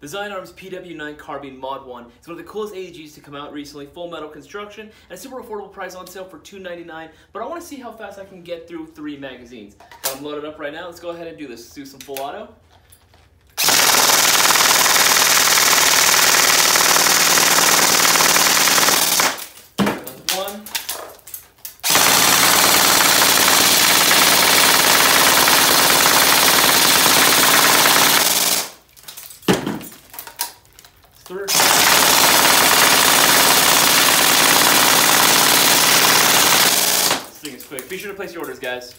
The Zion Arms PW9 Carbine Mod 1 is one of the coolest AEGs to come out recently, full metal construction, and a super affordable price on sale for 299, but I want to see how fast I can get through three magazines. I'm loaded up right now, let's go ahead and do this. Let's do some full auto. One. Three. This thing is quick. Be sure to place your orders, guys.